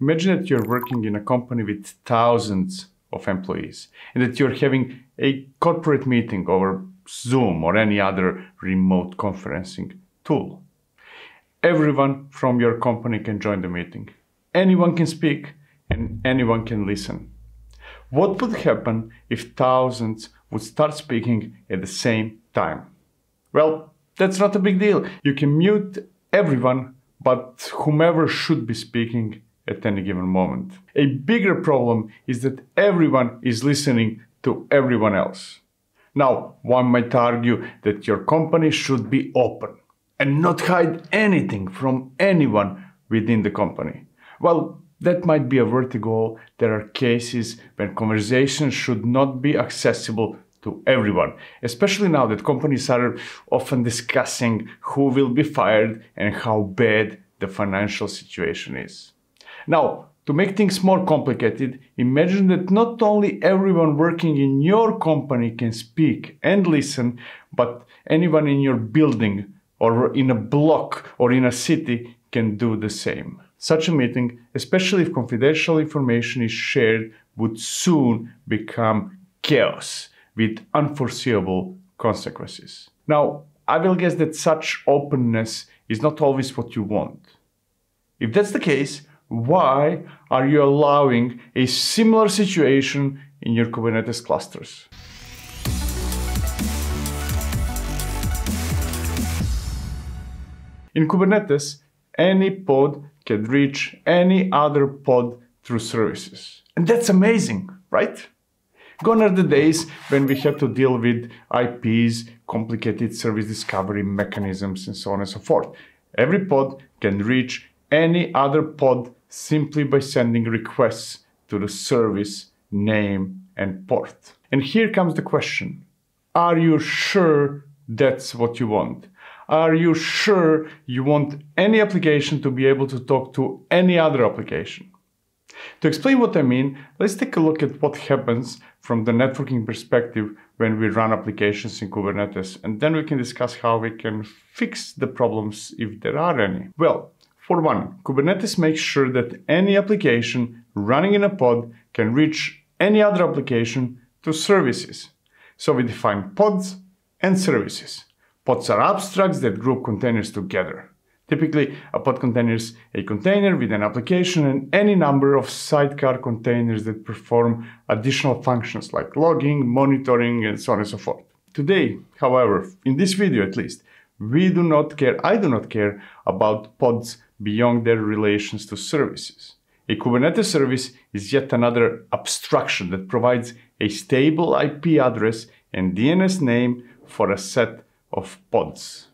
Imagine that you're working in a company with thousands of employees and that you're having a corporate meeting over Zoom or any other remote conferencing tool. Everyone from your company can join the meeting. Anyone can speak and anyone can listen. What would happen if thousands would start speaking at the same time? Well, that's not a big deal. You can mute everyone but whomever should be speaking at any given moment. A bigger problem is that everyone is listening to everyone else. Now, one might argue that your company should be open and not hide anything from anyone within the company. Well, that might be a vertigo. There are cases when conversations should not be accessible to everyone, especially now that companies are often discussing who will be fired and how bad the financial situation is. Now, to make things more complicated, imagine that not only everyone working in your company can speak and listen, but anyone in your building or in a block or in a city can do the same. Such a meeting, especially if confidential information is shared, would soon become chaos with unforeseeable consequences. Now, I will guess that such openness is not always what you want. If that's the case, why are you allowing a similar situation in your Kubernetes clusters? In Kubernetes, any pod can reach any other pod through services. And that's amazing, right? Gone are the days when we had to deal with IPs, complicated service discovery mechanisms, and so on and so forth. Every pod can reach any other pod simply by sending requests to the service name and port. And here comes the question. Are you sure that's what you want? Are you sure you want any application to be able to talk to any other application? To explain what I mean, let's take a look at what happens from the networking perspective when we run applications in Kubernetes, and then we can discuss how we can fix the problems if there are any. Well, for one, Kubernetes makes sure that any application running in a pod can reach any other application through services. So we define pods and services. Pods are abstracts that group containers together. Typically, a pod contains a container with an application and any number of sidecar containers that perform additional functions like logging, monitoring, and so on and so forth. Today, however, in this video at least, we do not care, I do not care about pods beyond their relations to services. A Kubernetes service is yet another abstraction that provides a stable IP address and DNS name for a set of pods.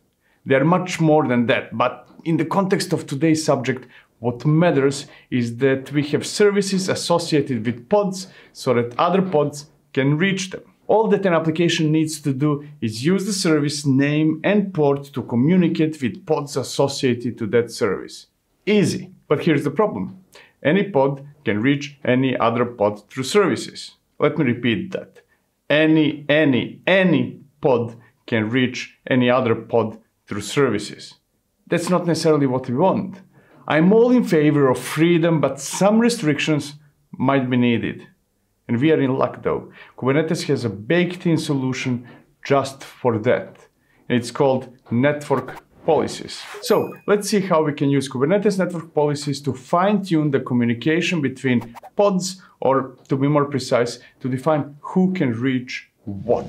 They are much more than that, but in the context of today's subject, what matters is that we have services associated with pods so that other pods can reach them. All that an application needs to do is use the service name and port to communicate with pods associated to that service. Easy. But here's the problem. Any pod can reach any other pod through services. Let me repeat that. Any, any, any pod can reach any other pod through services. That's not necessarily what we want. I'm all in favor of freedom, but some restrictions might be needed. And we are in luck though. Kubernetes has a baked-in solution just for that. It's called network policies. So let's see how we can use Kubernetes network policies to fine-tune the communication between pods, or to be more precise, to define who can reach what.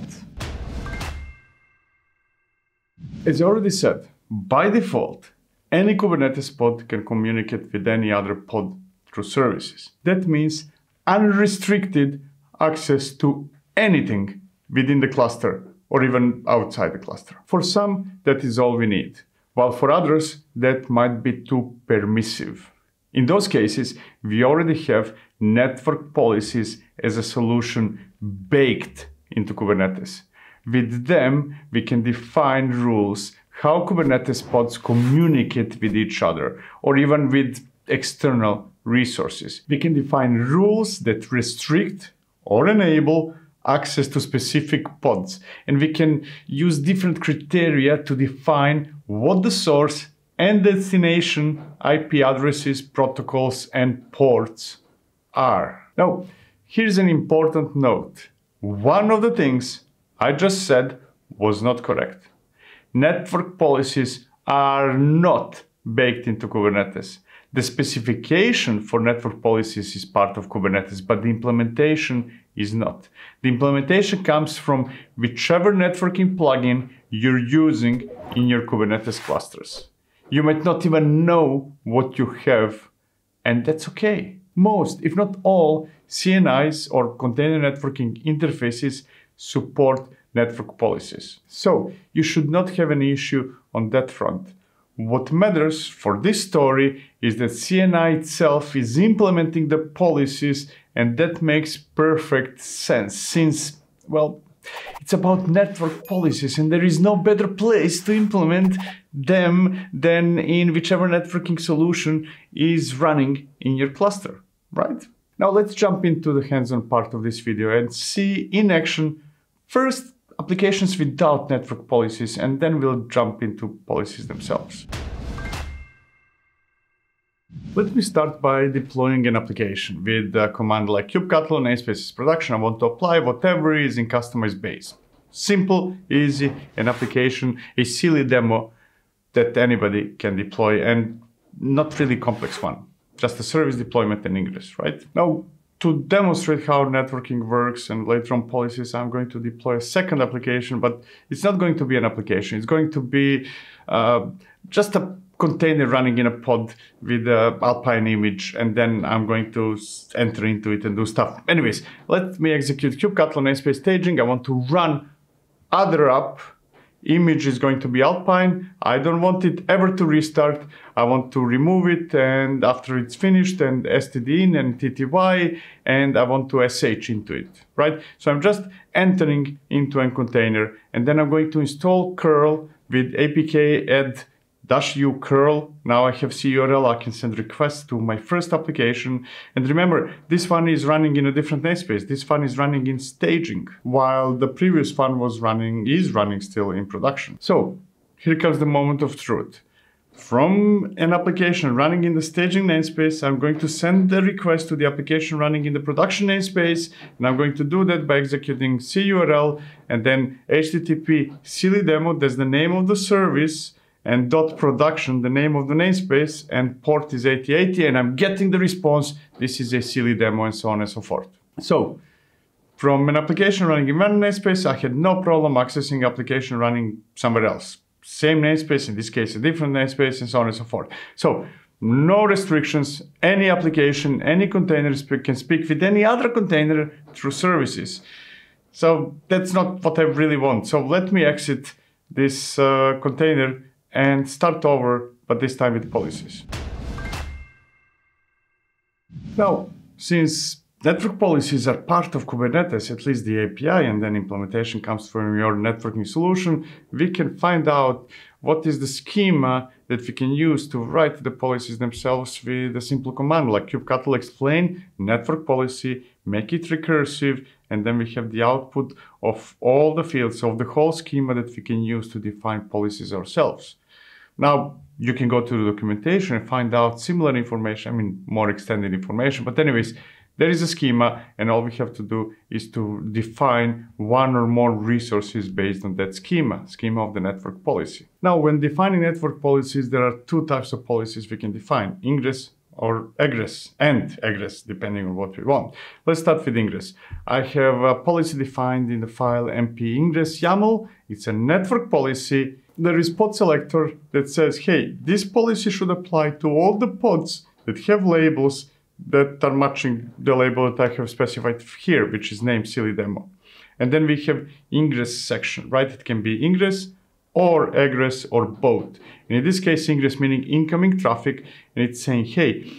As I already said, by default, any Kubernetes pod can communicate with any other pod through services. That means unrestricted access to anything within the cluster or even outside the cluster. For some, that is all we need, while for others, that might be too permissive. In those cases, we already have network policies as a solution baked into Kubernetes. With them, we can define rules how Kubernetes pods communicate with each other or even with external resources. We can define rules that restrict or enable access to specific pods. And we can use different criteria to define what the source and destination IP addresses, protocols, and ports are. Now, here's an important note. One of the things I just said was not correct. Network policies are not baked into Kubernetes. The specification for network policies is part of Kubernetes, but the implementation is not. The implementation comes from whichever networking plugin you're using in your Kubernetes clusters. You might not even know what you have, and that's okay. Most, if not all, CNIs or container networking interfaces support network policies. So you should not have an issue on that front. What matters for this story is that CNI itself is implementing the policies and that makes perfect sense since, well, it's about network policies and there is no better place to implement them than in whichever networking solution is running in your cluster, right? Now let's jump into the hands-on part of this video and see in action first applications without network policies, and then we'll jump into policies themselves. Let me start by deploying an application with a command like kubectl namespaces production. I want to apply whatever is in customized base. Simple, easy, an application, a silly demo that anybody can deploy and not really complex one. Just a service deployment and ingress, right? Now, to demonstrate how networking works and later on policies, I'm going to deploy a second application, but it's not going to be an application. It's going to be uh, just a container running in a pod with a Alpine image, and then I'm going to enter into it and do stuff. Anyways, let me execute kubectl namespace staging. I want to run other app image is going to be Alpine. I don't want it ever to restart. I want to remove it and after it's finished and std in and tty and I want to sh into it, right? So I'm just entering into a container and then I'm going to install curl with apk add dash u curl. Now I have CURL, I can send requests to my first application. And remember, this one is running in a different namespace. This one is running in staging, while the previous one was running, is running still in production. So here comes the moment of truth. From an application running in the staging namespace, I'm going to send the request to the application running in the production namespace. And I'm going to do that by executing CURL and then HTTP silly demo, that's the name of the service and dot production, the name of the namespace, and port is 8080, and I'm getting the response, this is a silly demo, and so on and so forth. So, from an application running in one namespace, I had no problem accessing application running somewhere else. Same namespace, in this case a different namespace, and so on and so forth. So, no restrictions, any application, any container can speak with any other container through services. So that's not what I really want. So let me exit this uh, container and start over, but this time with policies. Now, since network policies are part of Kubernetes, at least the API, and then implementation comes from your networking solution, we can find out what is the schema that we can use to write the policies themselves with a simple command like kubectl explain network policy, make it recursive, and then we have the output of all the fields of the whole schema that we can use to define policies ourselves. Now, you can go to the documentation and find out similar information, I mean, more extended information. But anyways, there is a schema and all we have to do is to define one or more resources based on that schema, schema of the network policy. Now, when defining network policies, there are two types of policies we can define, ingress or egress and egress, depending on what we want. Let's start with ingress. I have a policy defined in the file np ingress YAML. It's a network policy there is pod selector that says, hey, this policy should apply to all the pods that have labels that are matching the label that I have specified here, which is named silly demo. And then we have ingress section, right? It can be ingress or egress or both. And in this case, ingress meaning incoming traffic, and it's saying, hey,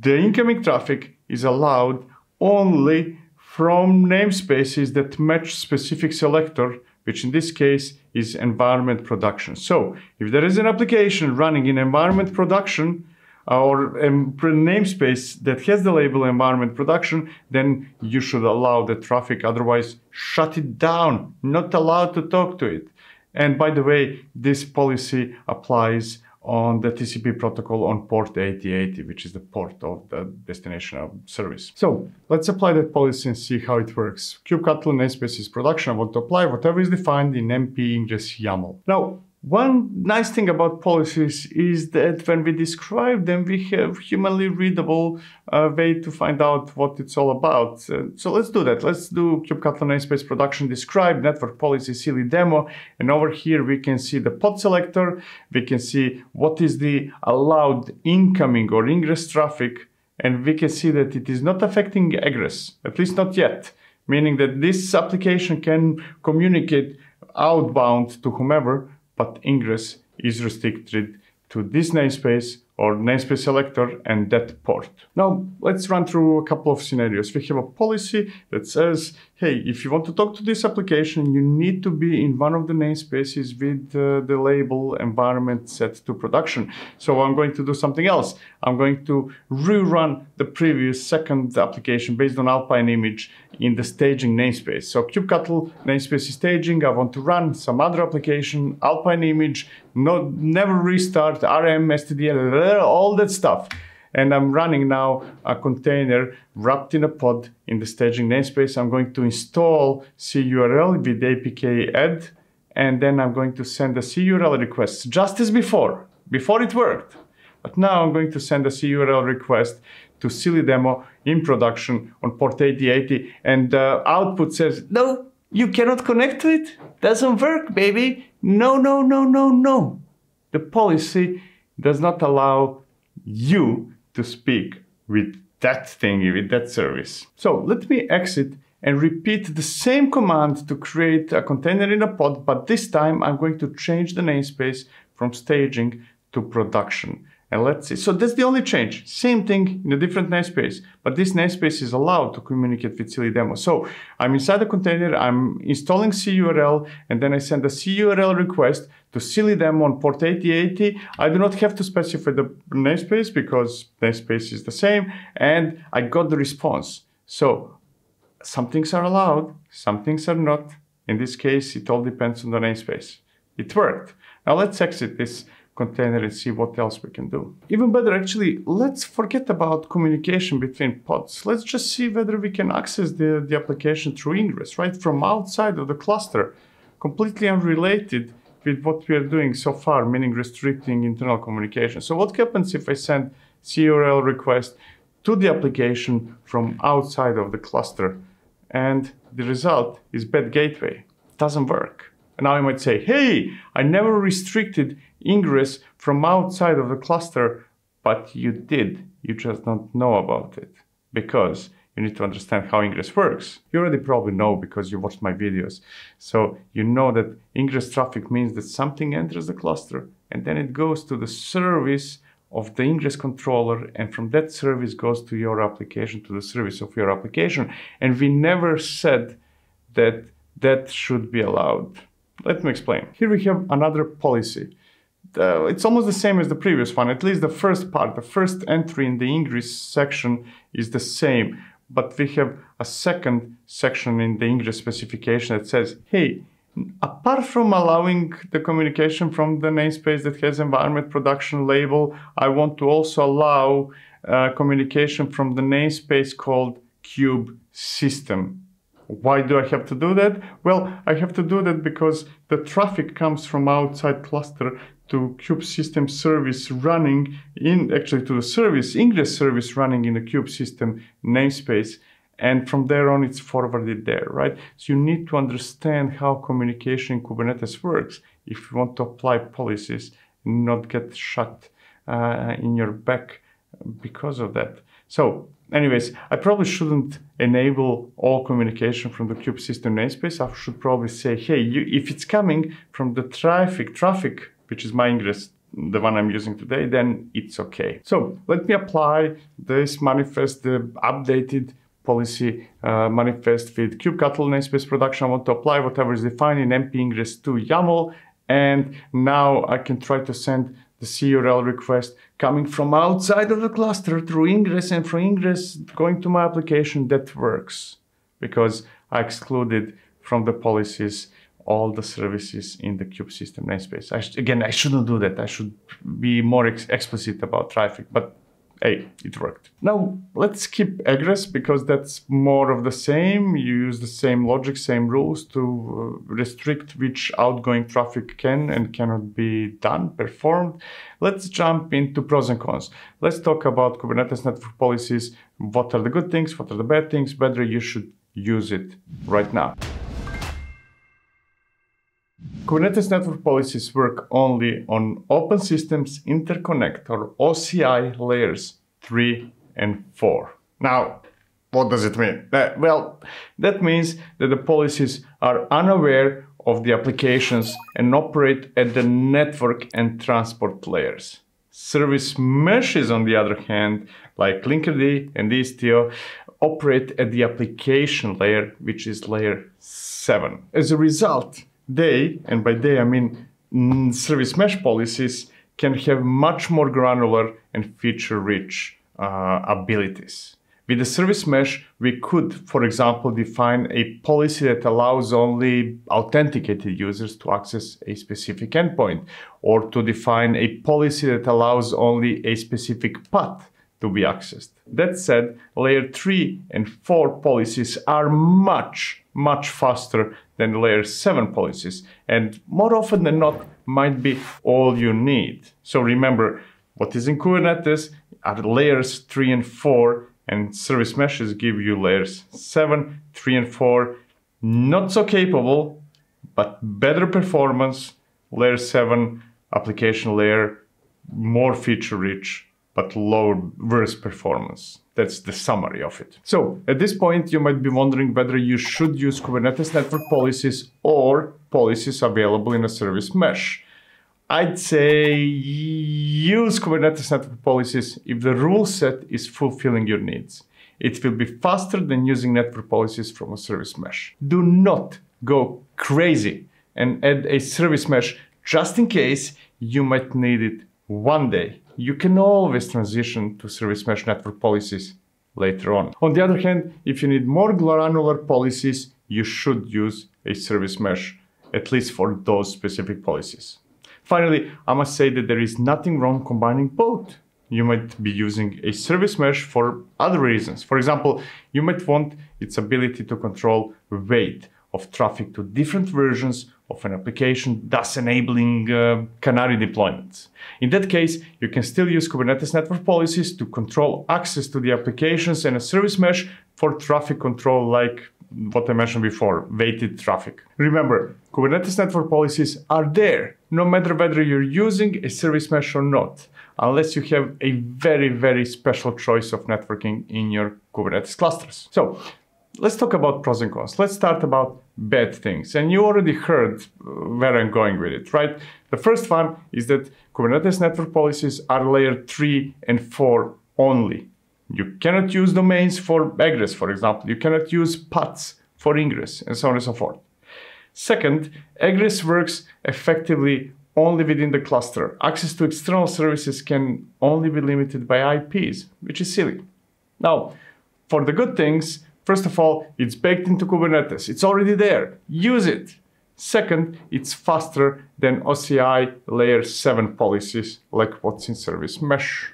the incoming traffic is allowed only from namespaces that match specific selector which in this case is environment production. So if there is an application running in environment production uh, or a namespace that has the label environment production, then you should allow the traffic, otherwise shut it down, not allowed to talk to it. And by the way, this policy applies on the TCP protocol on port 8080, which is the port of the destination of service. So let's apply that policy and see how it works. kubectl namespace is production. I want to apply whatever is defined in np ingress YAML. Now, one nice thing about policies is that when we describe them, we have humanly readable uh, way to find out what it's all about. Uh, so let's do that. Let's do kubectl namespace production describe network policy silly demo. And over here, we can see the pod selector. We can see what is the allowed incoming or ingress traffic. And we can see that it is not affecting egress, at least not yet, meaning that this application can communicate outbound to whomever but ingress is restricted to this namespace or namespace selector and that port. Now, let's run through a couple of scenarios. We have a policy that says, hey, if you want to talk to this application, you need to be in one of the namespaces with uh, the label environment set to production. So I'm going to do something else. I'm going to rerun the previous second application based on Alpine image in the staging namespace. So kubectl namespace is staging. I want to run some other application, Alpine image, no, never restart, RM, stdl, all that stuff. And I'm running now a container wrapped in a pod in the staging namespace. I'm going to install CURL with APK add, and then I'm going to send a CURL request just as before, before it worked. But now I'm going to send a CURL request to Silly Demo in production on port 8080 and the output says, no, you cannot connect to it. Doesn't work, baby. No, no, no, no, no. The policy does not allow you to speak with that thingy, with that service. So let me exit and repeat the same command to create a container in a pod, but this time I'm going to change the namespace from staging to production. And let's see. So that's the only change. Same thing in a different namespace, but this namespace is allowed to communicate with Silly Demo. So I'm inside the container, I'm installing CURL, and then I send a CURL request to Silly Demo on port 8080. I do not have to specify the namespace because namespace is the same, and I got the response. So some things are allowed, some things are not. In this case, it all depends on the namespace. It worked. Now let's exit this container and see what else we can do. Even better, actually, let's forget about communication between pods. Let's just see whether we can access the, the application through ingress, right? From outside of the cluster, completely unrelated with what we are doing so far, meaning restricting internal communication. So what happens if I send CURL request to the application from outside of the cluster? And the result is bad gateway. Doesn't work. And now you might say, hey, I never restricted ingress from outside of the cluster, but you did. You just don't know about it because you need to understand how ingress works. You already probably know because you watched my videos. So you know that ingress traffic means that something enters the cluster and then it goes to the service of the ingress controller and from that service goes to your application, to the service of your application. And we never said that that should be allowed. Let me explain. Here we have another policy uh, it's almost the same as the previous one. At least the first part, the first entry in the ingress section is the same. But we have a second section in the ingress specification that says, hey, apart from allowing the communication from the namespace that has environment production label, I want to also allow uh, communication from the namespace called cube system. Why do I have to do that? Well, I have to do that because the traffic comes from outside cluster to kube system service running in actually to the service ingress service running in the kube system namespace. And from there on it's forwarded there right? So you need to understand how communication in kubernetes works. If you want to apply policies and not get shut uh, in your back because of that. So anyways i probably shouldn't enable all communication from the kube system namespace i should probably say hey you, if it's coming from the Traefik Traefik which is my ingress, the one I'm using today, then it's okay. So let me apply this manifest, the updated policy uh, manifest with kubectl namespace production. I want to apply whatever is defined in np ingress to YAML. And now I can try to send the CURL request coming from outside of the cluster through ingress and from ingress going to my application that works because I excluded from the policies all the services in the kube system namespace. I again, I shouldn't do that. I should be more ex- explicit about traffic, but hey, it worked. Now let's skip egress because that's more of the same. You use the same logic, same rules to uh, restrict which outgoing traffic can and cannot be done, performed. Let's jump into pros and cons. Let's talk about Kubernetes network policies. What are the good things? What are the bad things? Whether you should use it right now. Kubernetes network policies work only on Open Systems Interconnect or OCI layers 3 and 4. Now, what does it mean? Uh, well, that means that the policies are unaware of the applications and operate at the network and transport layers. Service meshes, on the other hand, like Linkerd and Istio, operate at the application layer, which is layer 7. As a result, they, and by they I mean mm, service mesh policies, can have much more granular and feature rich uh, abilities. With the service mesh, we could, for example, define a policy that allows only authenticated users to access a specific endpoint, or to define a policy that allows only a specific path to be accessed. That said, layer 3 and 4 policies are much, much faster than layer 7 policies, and more often than not might be all you need. So remember, what is in Kubernetes are layers 3 and 4, and service meshes give you layers 7, 3 and 4, not so capable, but better performance, layer 7 application layer, more feature rich, but lower worse performance. That's the summary of it. So at this point, you might be wondering whether you should use Kubernetes network policies or policies available in a service mesh. I'd say use Kubernetes network policies if the rule set is fulfilling your needs. It will be faster than using network policies from a service mesh. Do not go crazy and add a service mesh just in case you might need it one day you can always transition to service mesh network policies later on. On the other hand, if you need more granular policies, you should use a service mesh, at least for those specific policies. Finally, I must say that there is nothing wrong combining both. You might be using a service mesh for other reasons. For example, you might want its ability to control weight of traffic to different versions of an application, thus enabling uh, canary deployments. In that case, you can still use Kubernetes network policies to control access to the applications and a service mesh for traffic control like what I mentioned before, weighted traffic. Remember, Kubernetes network policies are there, no matter whether you're using a service mesh or not, unless you have a very, very special choice of networking in your Kubernetes clusters. So let's talk about pros and cons. Let's start about bad things. And you already heard uh, where I'm going with it, right? The first one is that Kubernetes network policies are layer 3 and 4 only. You cannot use domains for egress, for example. You cannot use paths for ingress, and so on and so forth. Second, egress works effectively only within the cluster. Access to external services can only be limited by IPs, which is silly. Now, for the good things, First of all, it's baked into Kubernetes. It's already there. Use it. Second, it's faster than OCI layer 7 policies like what's in service mesh.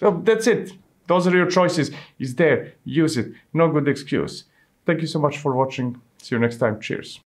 So that's it. Those are your choices. It's there. Use it. No good excuse. Thank you so much for watching. See you next time. Cheers.